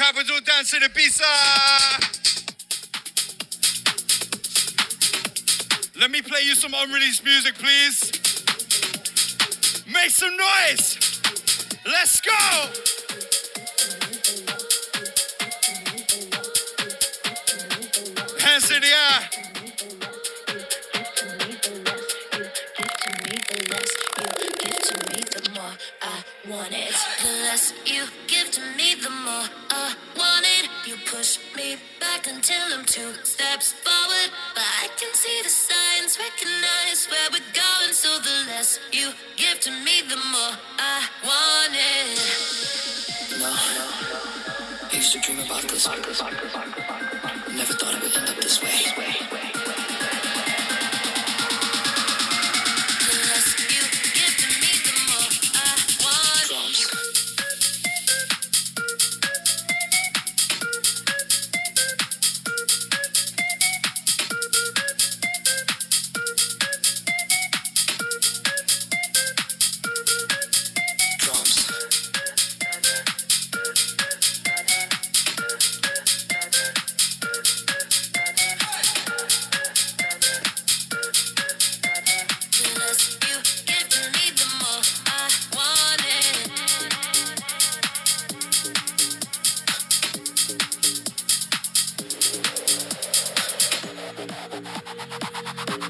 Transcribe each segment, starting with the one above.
You're dancing to Ibiza. Let me play you some unreleased music, please. Make some noise. Let's go. Hands in the air. Want it. The less you give to me, the more I want it. You push me back until I'm two steps forward. But I can see the signs, recognize where we're going. So the less you give to me, the more I want it. No, I used to dream about this. Never thought it would end up this way.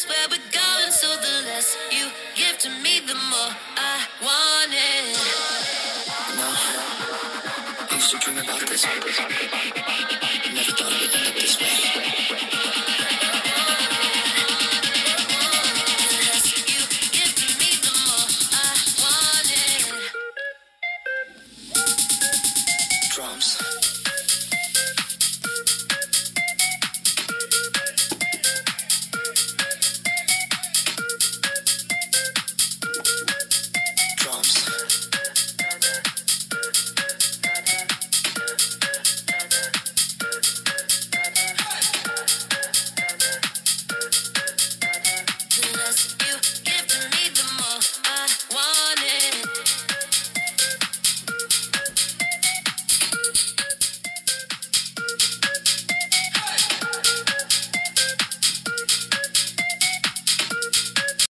recognize where we're going. So the less you give to me, the more I. Want it. No, I used to dream about this. Never thought it